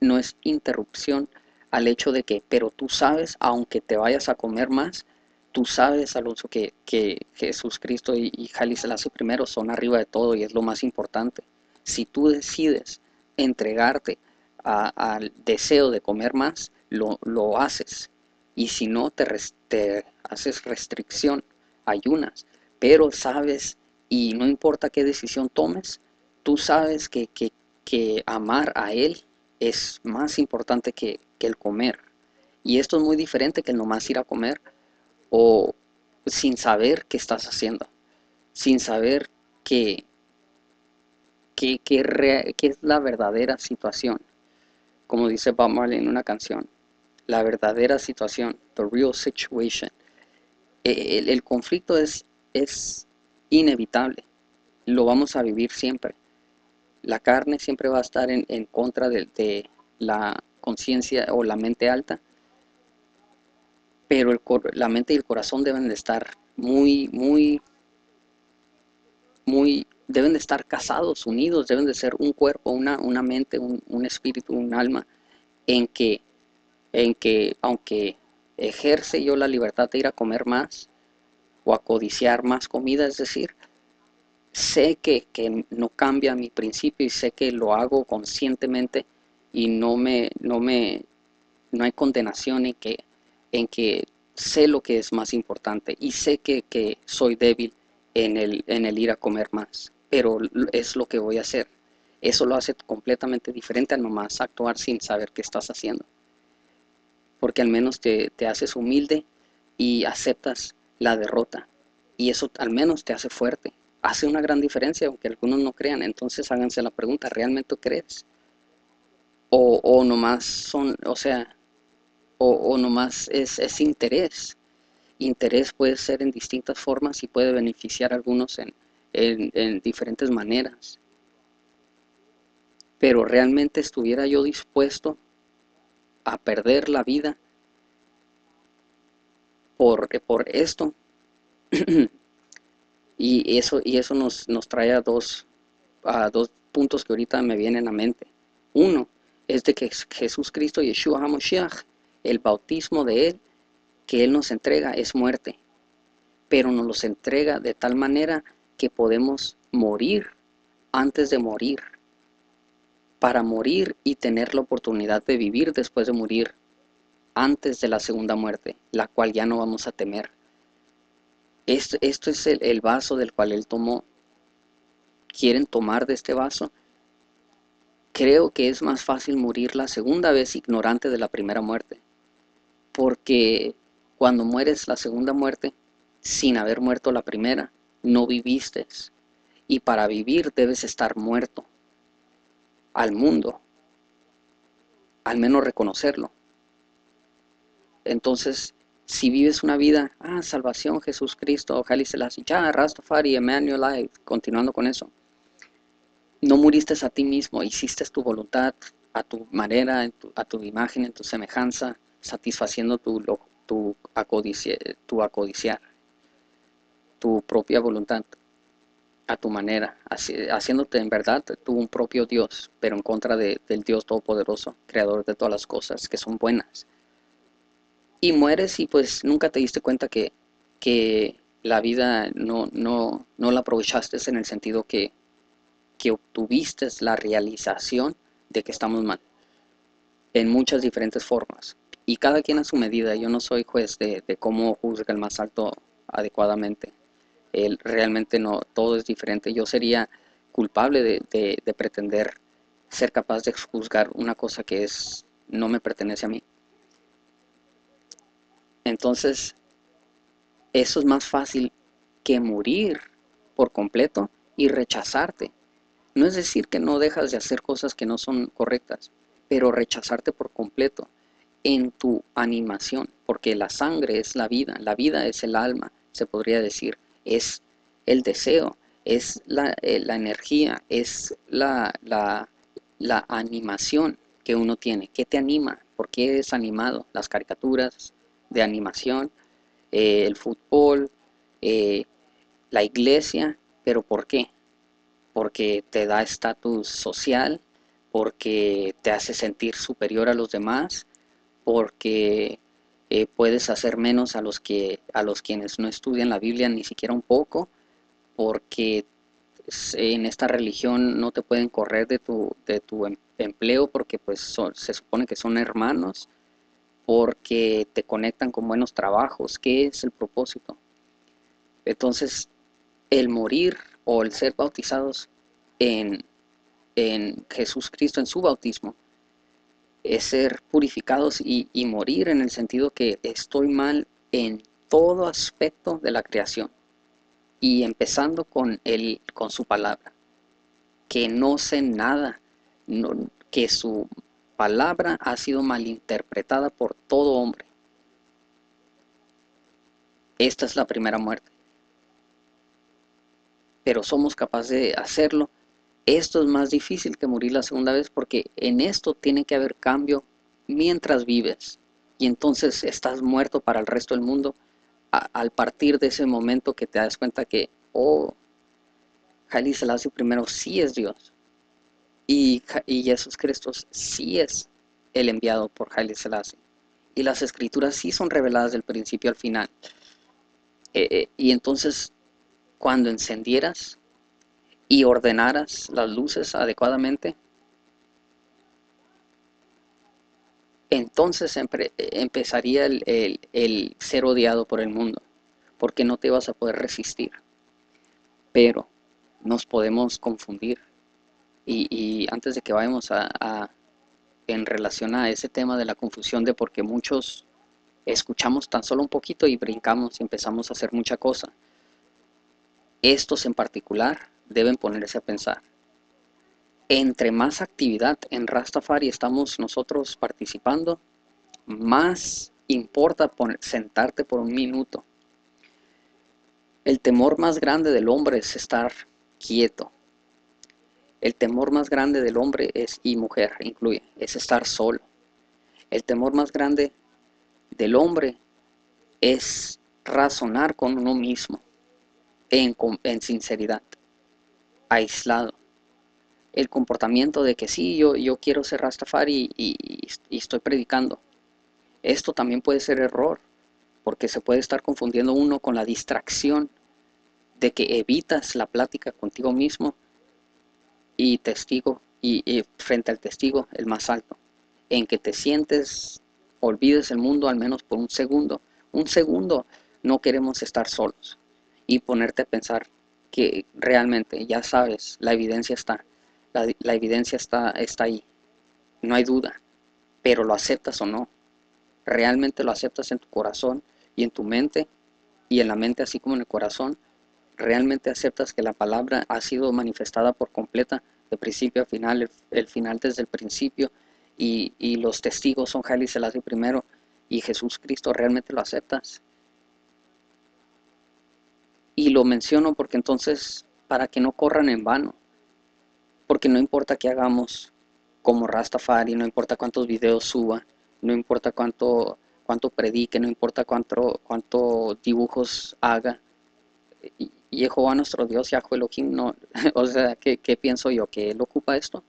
no es interrupción al hecho de que, pero tú sabes, aunque te vayas a comer más, tú sabes, Alonso, que, que Jesús Cristo y, y Jali primero son arriba de todo y es lo más importante. Si tú decides entregarte al deseo de comer más, lo, lo haces. Y si no, te, te haces restricción, ayunas. Pero sabes, y no importa qué decisión tomes, tú sabes que, que, que amar a Él es más importante que, que el comer. Y esto es muy diferente que el nomás ir a comer o sin saber qué estás haciendo, sin saber qué, qué, es la verdadera situación. Como dice Bob Marley en una canción, la verdadera situación, the real situation. E, el, conflicto es, es inevitable, lo vamos a vivir siempre. La carne siempre va a estar en, en contra de, de la conciencia o la mente alta, pero el, la mente y el corazón deben de estar muy, muy, muy, deben de estar casados, unidos, deben de ser un cuerpo, una, una mente, un, un espíritu, un alma, en que, en que aunque ejerce yo la libertad de ir a comer más o a codiciar más comida, es decir, sé que, que no cambia mi principio y sé que lo hago conscientemente y no me, no me, no hay condenación en que, en que sé lo que es más importante y sé que, que soy débil en el, en el ir a comer más, pero es lo que voy a hacer. Eso lo hace completamente diferente a nomás actuar sin saber qué estás haciendo. Porque al menos te, te haces humilde y aceptas la derrota. Y eso al menos te hace fuerte. Hace una gran diferencia, aunque algunos no crean. Entonces háganse la pregunta, ¿realmente crees? o, o nomás son, o sea, o, o nomás es, es, interés. Interés puede ser en distintas formas y puede beneficiar a algunos en, en, en diferentes maneras. Pero realmente estuviera yo dispuesto a perder la vida por, por esto. y eso, y eso nos, nos trae a dos, a dos puntos que ahorita me vienen a mente. Uno, es de que Jesús Cristo, Yeshua HaMashiach, el bautismo de Él que Él nos entrega es muerte, pero nos los entrega de tal manera que podemos morir antes de morir, para morir y tener la oportunidad de vivir después de morir, antes de la segunda muerte, la cual ya no vamos a temer. Esto, esto es el, el vaso del cual Él tomó. ¿Quieren tomar de este vaso? creo que es más fácil morir la segunda vez ignorante de la primera muerte. Porque cuando mueres la segunda muerte, sin haber muerto la primera, no viviste. Y para vivir debes estar muerto al mundo. Al menos reconocerlo. Entonces, si vives una vida, ah, salvación, Jesús Cristo, Haile Selassie, ya, Rastafari, Emmanuel Life, continuando con eso no muriste a ti mismo, hiciste tu voluntad a tu manera, a tu imagen, en tu semejanza, satisfaciendo tu, tu, tu acodiciar, tu propia voluntad a tu manera, haciéndote en verdad tú un propio Dios, pero en contra del Dios Todopoderoso, creador de todas las cosas que son buenas. Y mueres y pues nunca te diste cuenta que, que la vida no, no, no la aprovechaste en el sentido que que obtuviste la realización de que estamos mal en muchas diferentes formas y cada quien a su medida. Yo no soy juez de, cómo juzga el más alto adecuadamente. Él realmente no, todo es diferente. Yo sería culpable de, de, pretender ser capaz de juzgar una cosa que es no me pertenece a mí. Entonces, eso es más fácil que morir por completo y rechazarte. No es decir que no dejas de hacer cosas que no son correctas, pero rechazarte por completo en tu animación, porque la sangre es la vida, la vida es el alma, se podría decir, es el deseo, es la, eh, energía, es la, la, animación que uno tiene. ¿Qué te anima? ¿Por qué es animado? Las caricaturas de animación, eh, el fútbol, eh, la iglesia, pero ¿por qué? Porque te da estatus social, porque te hace sentir superior a los demás, porque eh, puedes hacer menos a los, que, a los quienes no estudian la Biblia ni siquiera un poco, porque en esta religión no te pueden correr de tu, de tu em, empleo porque pues se supone que son hermanos, porque te conectan con buenos trabajos. ¿Qué es el propósito? Entonces, el morir o el ser bautizados en, en Jesús Cristo, en su bautismo, es ser purificados y, morir en el sentido que estoy mal en todo aspecto de la creación y empezando con, el, con su palabra, que no sé nada, que su palabra ha sido malinterpretada por todo hombre. Esta es la primera muerte. Pero somos capaces de hacerlo esto es más difícil que morir la segunda vez porque en esto tiene que haber cambio mientras vives. Y entonces estás muerto para el resto del mundo al partir de ese momento que te das cuenta que, oh, Haile Selassie primero sí es Dios. Y, y Jesús Cristo sí es el enviado por Haile Selassie. Y las escrituras sí son reveladas del principio al final. Eh, eh, y entonces, cuando encendieras y ordenaras las luces adecuadamente, entonces empezaría el, ser odiado por el mundo, porque no te vas a poder resistir. Pero nos podemos confundir. Y, antes de que vayamos a, en relación a ese tema de la confusión de porque muchos escuchamos tan solo un poquito y brincamos y empezamos a hacer mucha cosa. Estos en particular deben ponerse a pensar. Entre más actividad en Rastafari estamos nosotros participando, más importa sentarte por un minuto. El temor más grande del hombre es estar quieto. El temor más grande del hombre es, y mujer incluye, es estar solo. El temor más grande del hombre es razonar con uno mismo en, en sinceridad aislado. El comportamiento de que sí, yo, yo quiero ser Rastafari y, y, estoy predicando. Esto también puede ser error, porque se puede estar confundiendo uno con la distracción de que evitas la plática contigo mismo y testigo y, frente al testigo el más alto, en que te sientes, olvides el mundo al menos por un segundo. Un segundo no queremos estar solos. Y ponerte a pensar que realmente ya sabes, la evidencia está, la, evidencia está, está ahí, no hay duda, pero lo aceptas o no, realmente lo aceptas en tu corazón y en tu mente y en la mente así como en el corazón, realmente aceptas que la palabra ha sido manifestada por completa de principio a final, el, final desde el principio y, los testigos son Haile Selassie primero y Jesús Cristo, realmente lo aceptas. Y lo menciono porque entonces, para que no corran en vano, porque no importa qué hagamos como Rastafari, no importa cuántos videos suba, no importa cuánto, cuánto predique, no importa cuánto, cuánto dibujos haga. Jehová nuestro Dios, Yahweh Elohim, no, o sea, ¿qué, ¿qué pienso yo? ¿Que Él ocupa esto?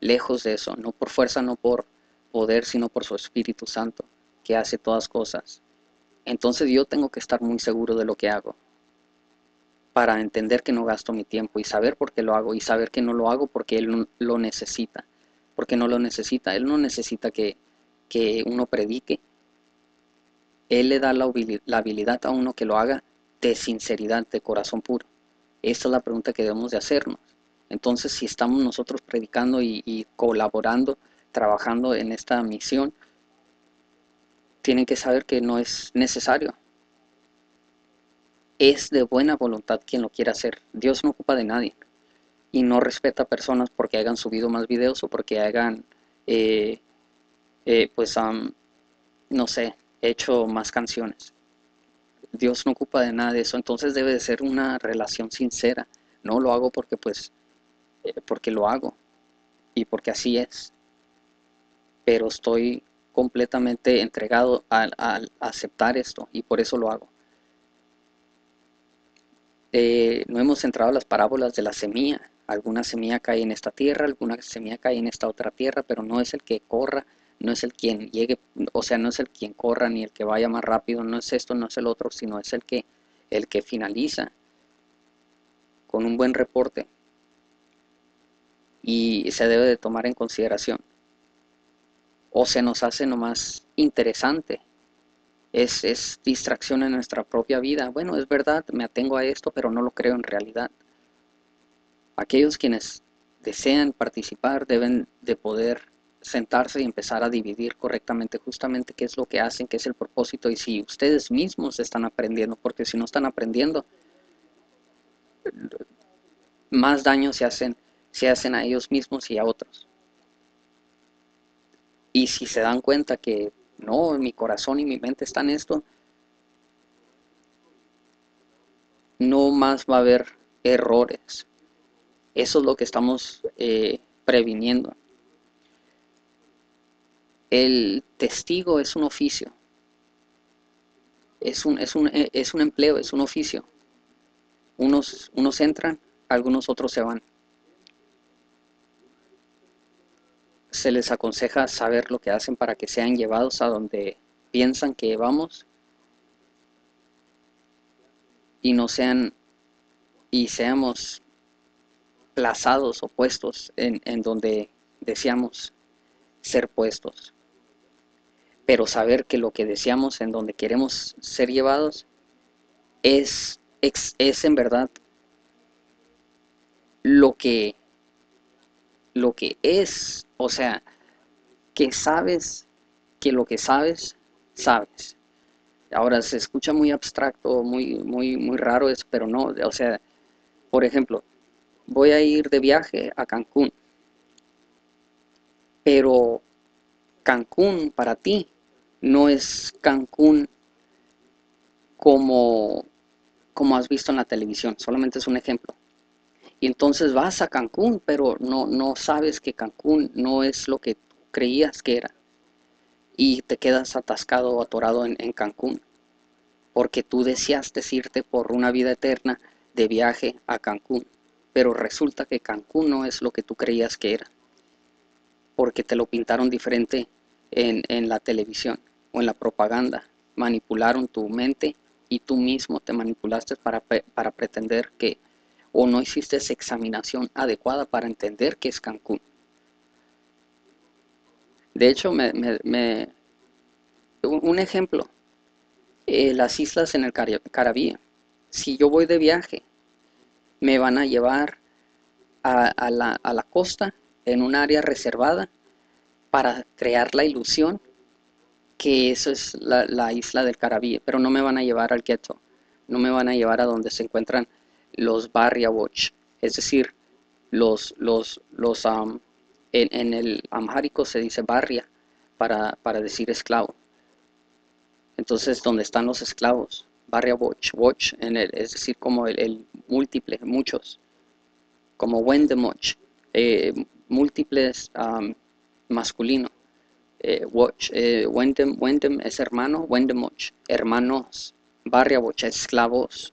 Lejos de eso, no por fuerza, no por poder, sino por su Espíritu Santo, que hace todas cosas. Entonces yo tengo que estar muy seguro de lo que hago para entender que no gasto mi tiempo y saber por qué lo hago y saber que no lo hago porque Él lo necesita, porque no lo necesita, Él no necesita que, uno predique, Él le da la, habilidad a uno que lo haga de sinceridad, de corazón puro. Esta es la pregunta que debemos de hacernos. Entonces, si estamos nosotros predicando y, colaborando, trabajando en esta misión, tienen que saber que no es necesario, es de buena voluntad quien lo quiera hacer. Dios no ocupa de nadie y no respeta a personas porque hayan subido más videos o porque hayan, eh, eh, pues, no sé, hecho más canciones. Dios no ocupa de nada de eso, entonces debe de ser una relación sincera. No lo hago porque, pues, eh, porque lo hago y porque así es. Pero estoy completamente entregado a, aceptar esto y por eso lo hago. no hemos entrado a las parábolas de la semilla alguna semilla cae en esta tierra, alguna semilla cae en esta otra tierra, pero no es el que corra, no es el quien llegue, o sea, no es el quien corra ni el que vaya más rápido, no es esto, no es el otro, sino es el que el que finaliza con un buen reporte y se debe de tomar en consideración. O se nos hace nomás interesante, es, es distracción en nuestra propia vida. Bueno, es verdad, me atengo a esto, pero no lo creo en realidad. Aquellos quienes desean participar deben de poder sentarse y empezar a dividir correctamente justamente qué es lo que hacen, qué es el propósito y si ustedes mismos están aprendiendo, porque si no están aprendiendo, más daño se hacen, se hacen a ellos mismos y a otros. Y si se dan cuenta que no, mi corazón y mi mente están en esto, no más va a haber errores, eso es lo que estamos eh, previniendo. El testigo es un oficio, es un, es un, eh, es un empleo, es un oficio. Unos, unos entran, algunos otros se van. Se les aconseja saber lo que hacen para que sean llevados a donde piensan que vamos y no sean y seamos plazados o puestos en, donde deseamos ser puestos. Pero saber que lo que deseamos, en donde queremos ser llevados, es, es, en verdad lo que, lo que es, o sea, que sabes que lo que sabes, sabes. Ahora se escucha muy abstracto, muy, muy, muy raro eso, pero no, o sea, por ejemplo, voy a ir de viaje a Cancún. Pero Cancún para ti no es Cancún como, como has visto en la televisión, solamente es un ejemplo. Y entonces vas a Cancún, pero no, no sabes que Cancún no es lo que creías que era. Y te quedas atascado o atorado en, en Cancún. Porque tú deseaste irte por una vida eterna de viaje a Cancún pero resulta que Cancún no es lo que tú creías que era, porque te lo pintaron diferente en, la televisión o en la propaganda, manipularon tu mente y tú mismo te manipulaste para, para pretender que o no hiciste esa examinación adecuada para entender qué es Cancún. De hecho, me, un ejemplo, eh, las islas en el Caribe. Si yo voy de viaje me van a llevar a, la, costa en un área reservada para crear la ilusión que eso es la, isla del Caribe, pero no me van a llevar al ghetto, no me van a llevar a donde se encuentran los barria watch, es decir, los, los, los en, el amhárico se dice barria para, para decir esclavo. Entonces, donde están los esclavos, barria watch, watch, en el, es decir, como el, múltiple, muchos, como Wendemoch, eh, múltiples masculino. Eh, watch, eh, Wendem, Wendem es hermano, Wendemoch, hermanos, barria watch, esclavos.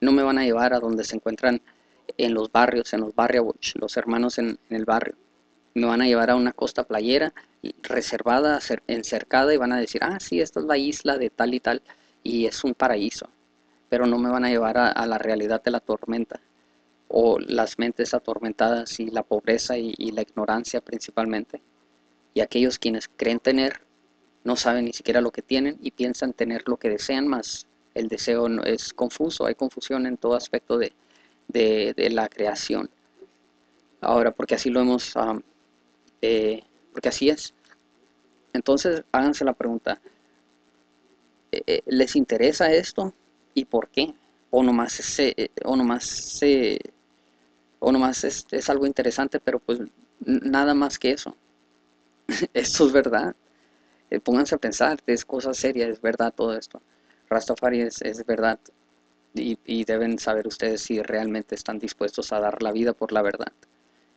No me van a llevar a donde se encuentran en los barrios, en los barria watch, los hermanos en el barrio. Me van a llevar a una costa playera reservada, encercada y van a decir, ah, sí, esta es la isla de tal y tal y es un paraíso, pero no me van a llevar a, la realidad de la tormenta o las mentes atormentadas y la pobreza y, la ignorancia principalmente. Y aquellos quienes creen tener no saben ni siquiera lo que tienen y piensan tener lo que desean, más el deseo no, es confuso, hay confusión en todo aspecto de, la creación. Ahora, porque así lo hemos, eh, porque así es. Entonces, háganse la pregunta, eh, eh, les interesa esto y por qué. o nomás, ese, o nomás, o nomás es, es algo interesante, pero pues nada más que eso. esto es verdad. Eh, pónganse a pensar, es cosa seria, es verdad todo esto. Rastafari es, verdad. Y, deben saber ustedes si realmente están dispuestos a dar la vida por la verdad.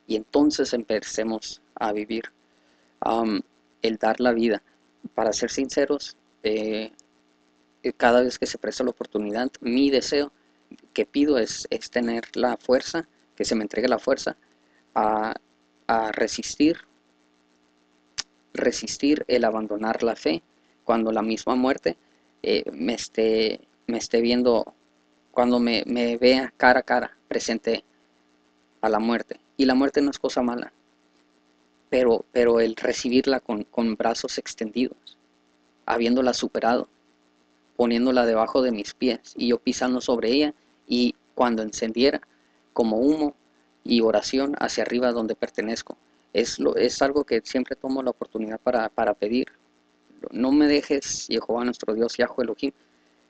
Y entonces empecemos a vivir el dar la vida. Para ser sinceros, eh, cada vez que se presta la oportunidad, mi deseo que pido es, es tener la fuerza, que se me entregue la fuerza a, a resistir resistir el abandonar la fe cuando la misma muerte eh, me, esté, me esté viendo, cuando me, vea cara a cara presente a la muerte. Y la muerte no es cosa mala, pero, pero el recibirla con, con brazos extendidos, habiéndola superado, poniéndola debajo de mis pies y yo pisando sobre ella y cuando encendiera como humo y oración hacia arriba donde pertenezco es, lo, es algo que siempre tomo la oportunidad para, pedir. No me dejes, Jehová nuestro Dios, Yahweh Elohim,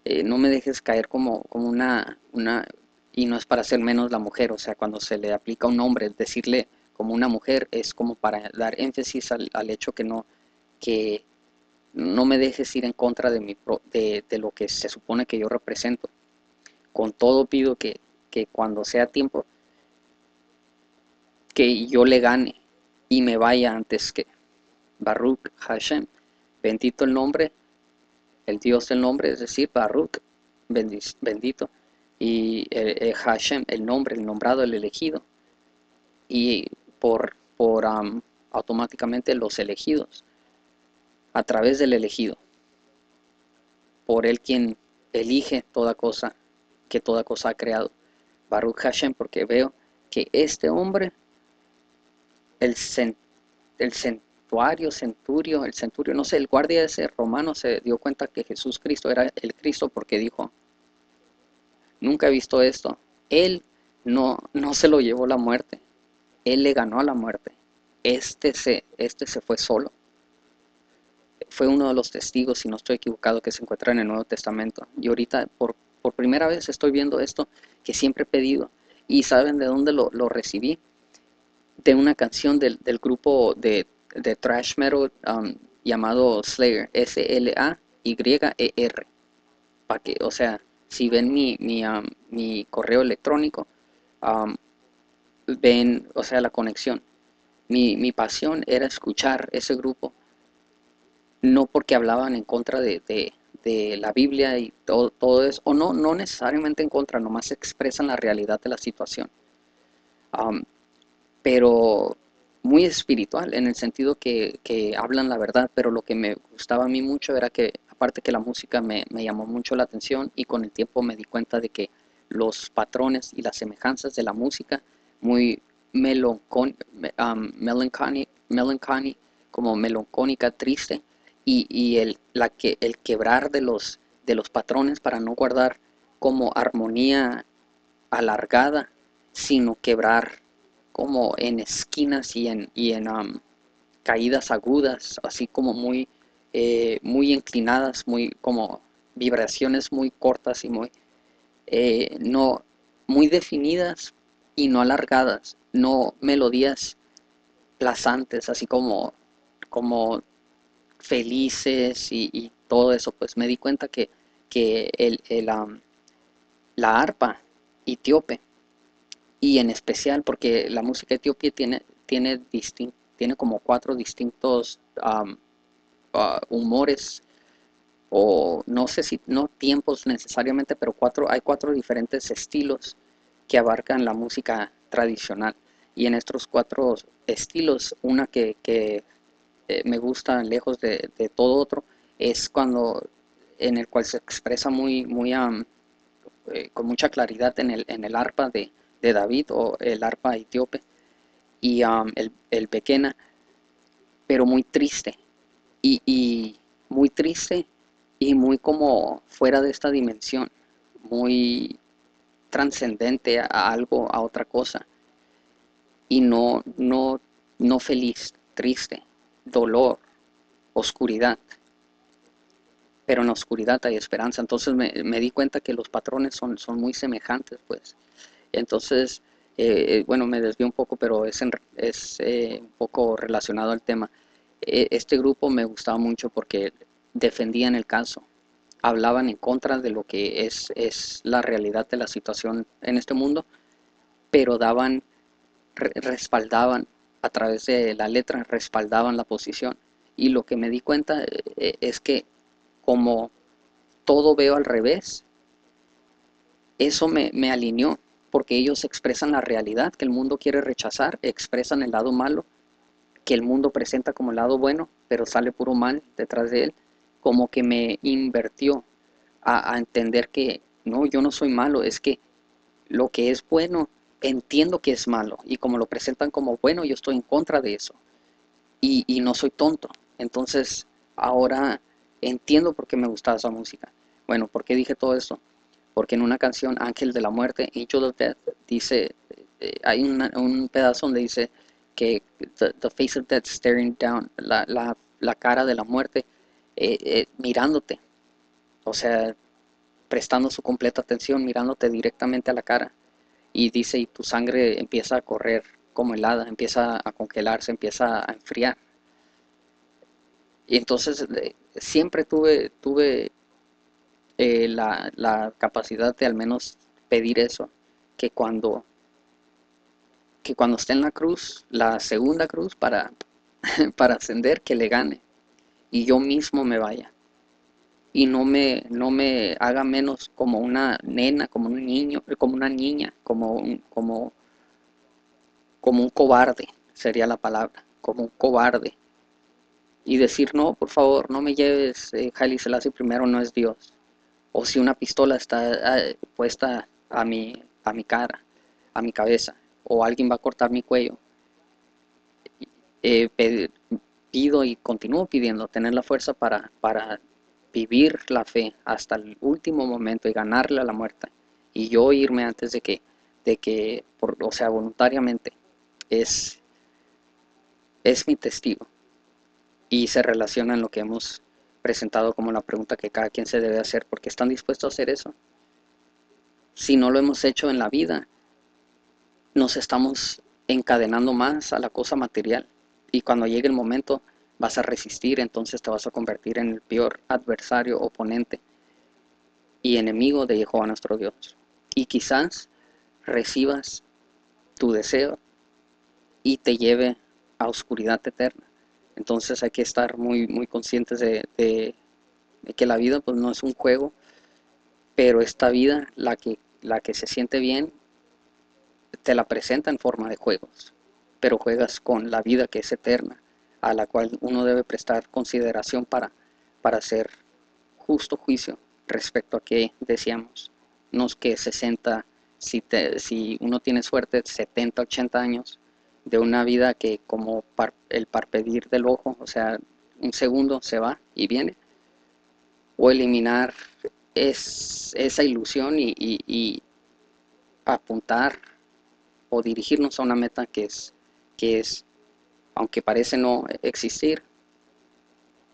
eh, no me dejes caer como, como una, una, y no es para hacer menos la mujer, o sea, cuando se le aplica un hombre, decirle como una mujer es como para dar énfasis al, hecho que no, que no me dejes ir en contra de, mi, de, de, lo que se supone que yo represento. Con todo pido que, que cuando sea tiempo, que yo le gane, y me vaya antes que Baruch Hashem. Bendito el nombre, el Dios del nombre, es decir, Baruch, bendito. Y el, Hashem, el nombre, el nombrado, el elegido. Y por, por automáticamente los elegidos, a través del elegido. Por él quien elige toda cosa, que toda cosa ha creado. Baruch Hashem, porque veo que este hombre el, el centuario, centurio, el centurio, no sé, el guardia ese romano se dio cuenta que Jesús Cristo era el Cristo porque dijo, nunca he visto esto. Él no, no se lo llevó la muerte, él le ganó a la muerte. Este se, este se fue solo. Fue uno de los testigos, si no estoy equivocado, que se encuentra en el Nuevo Testamento. Y ahorita, por, por primera vez, estoy viendo esto que siempre he pedido. ¿Y saben de dónde lo, lo recibí? De una canción del, grupo de, de, metal um, llamado Slayer, S-L-A-Y-E-R. Para que, o sea, si ven mi, mi, um, mi correo electrónico, um, ven, o sea, la conexión. Mi, mi, pasión era escuchar ese grupo, no porque hablaban en contra de, de, la Biblia y todo, todo, eso, o no, no necesariamente en contra, nomás expresan la realidad de la situación pero muy espiritual en el sentido que, hablan la verdad, pero lo que me gustaba a mí mucho era que, aparte que la música me, llamó mucho la atención y con el tiempo me di cuenta de que los patrones y las semejanzas de la música, muy meloncón, como melancónica, triste, y, el, la que, el quebrar de los, de los patrones para no guardar como armonía alargada, sino quebrar como en esquinas y en, y en um, caídas agudas, así como muy, eh, muy inclinadas, muy como vibraciones muy cortas y muy, eh, no, muy definidas y no alargadas, no melodías plazantes, así como, como felices y, todo eso, pues me di cuenta que, que el, el um, la arpa etíope y en especial porque la música etíope tiene, tiene, tiene como cuatro distintos ah, humores o no sé si no tiempos necesariamente, pero cuatro, hay cuatro diferentes estilos que abarcan la música tradicional. Y en estos cuatro estilos, una que, eh, me gusta lejos de, todo otro es cuando en el cual se expresa muy, muy eh, con mucha claridad en el, en el arpa de, de David o el arpa etíope y um, el, el, pequeña, pero muy triste y, muy triste y muy como fuera de esta dimensión, muy trascendente a, algo, a otra cosa y no, no, no feliz, triste, dolor, oscuridad. pero en la oscuridad hay esperanza. Entonces me, di cuenta que los patrones son, son muy semejantes, pues. Entonces, eh, eh, bueno, me desvío un poco, pero es, es eh, un poco relacionado al tema. Este grupo me gustaba mucho porque defendían el caso, hablaban en contra de lo que es, es la realidad de la situación en este mundo, pero daban, respaldaban a través de la letra, respaldaban la posición. Y lo que me di cuenta es que como todo veo al revés, eso me, me alineó porque ellos expresan la realidad que el mundo quiere rechazar, expresan el lado malo que el mundo presenta como el lado bueno, pero sale puro mal detrás de él, como que me invertió a, entender que no, yo no soy malo, es que lo que es bueno, entiendo que es malo, y como lo presentan como bueno, yo estoy en contra de eso, y, y no soy tonto. Entonces, ahora entiendo por qué me gustaba esa música. Bueno, ¿por qué dije todo esto? Porque en una canción Ángel de la Muerte, Angel of Death, dice, eh, hay un pedazo donde dice que the, face of death staring down, la, la, cara de la muerte eh, eh, mirándote, o sea, prestando su completa atención, mirándote directamente a la cara. Y dice, y tu sangre empieza a correr como helada, empieza a congelarse, empieza a enfriar. Y entonces siempre tuve, tuve eh, la, capacidad de al menos pedir eso, que cuando, que cuando esté en la cruz, la segunda cruz para, para ascender, que le gane y yo mismo me vaya y no me, no me haga menos como una nena, como un niño, como una niña, como un, como, como un cobarde, sería la palabra, como un cobarde. Y decir, no, por favor, no me lleves, eh, Haile Selassie primero no es Dios o si una pistola está ah, puesta a mi, a mi cara, a mi cabeza, o alguien va a cortar mi cuello, eh, pido y continúo pidiendo tener la fuerza para, para vivir la fe hasta el último momento y ganarle a la muerte. Y yo irme antes de que, de que o sea, voluntariamente, es, es mi testigo. Y se relaciona en lo que hemos presentado como la pregunta que cada quien se debe hacer, porque están dispuestos a hacer eso. Si no lo hemos hecho en la vida, nos estamos encadenando más a la cosa material y cuando llegue el momento vas a resistir, entonces te vas a convertir en el peor adversario, oponente y enemigo de Jehová nuestro Dios. Y quizás recibas tu deseo y te lleve a oscuridad eterna. Entonces hay que estar muy, muy conscientes de, que la vida pues, no es un juego, pero esta vida, la que, la que se siente bien, te la presenta en forma de juegos, pero juegas con la vida que es eterna, a la cual uno debe prestar consideración para, para hacer justo juicio respecto a que decíamos, no es que 60, si, si uno tiene suerte, 70, 80 años, de una vida que como el parpedir del ojo, o sea, un segundo se va y viene, o eliminar es, esa ilusión y, apuntar o dirigirnos a una meta que es, que es, aunque parece no existir,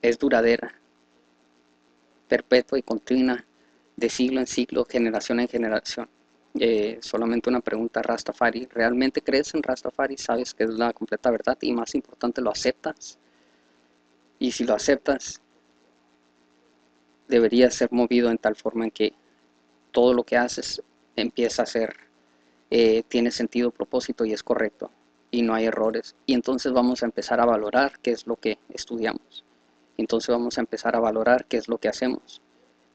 es duradera, perpetua y continua, de siglo en siglo, generación en generación. Eh, solamente una pregunta, Rastafari, ¿realmente crees en Rastafari? ¿Sabes que es la completa verdad? Y más importante, ¿lo aceptas? Y si lo aceptas, debería ser movido en tal forma en que todo lo que haces empieza a ser, eh, tiene sentido, propósito y es correcto y no hay errores. Y entonces vamos a empezar a valorar qué es lo que estudiamos. Entonces vamos a empezar a valorar qué es lo que hacemos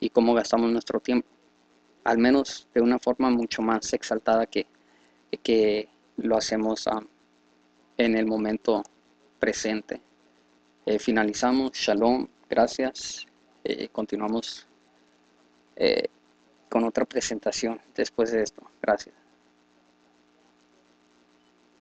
y cómo gastamos nuestro tiempo al menos de una forma mucho más exaltada que, que lo hacemos ah, en el momento presente. Eh, finalizamos, shalom, gracias. Eh, continuamos eh, con otra presentación después de esto. Gracias.